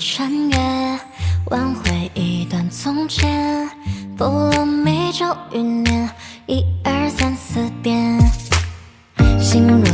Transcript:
穿越，挽回一段从前。菠萝蜜咒语念，一二三四遍，心如。